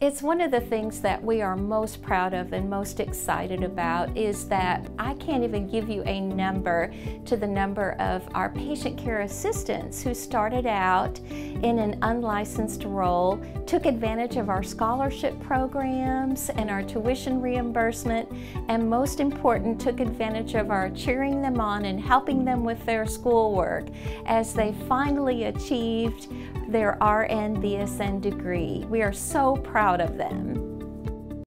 It's one of the things that we are most proud of and most excited about is that I can't even give you a number to the number of our patient care assistants who started out in an unlicensed role, took advantage of our scholarship programs and our tuition reimbursement, and most important, took advantage of our cheering them on and helping them with their schoolwork as they finally achieved their RN BSN degree. We are so proud of them.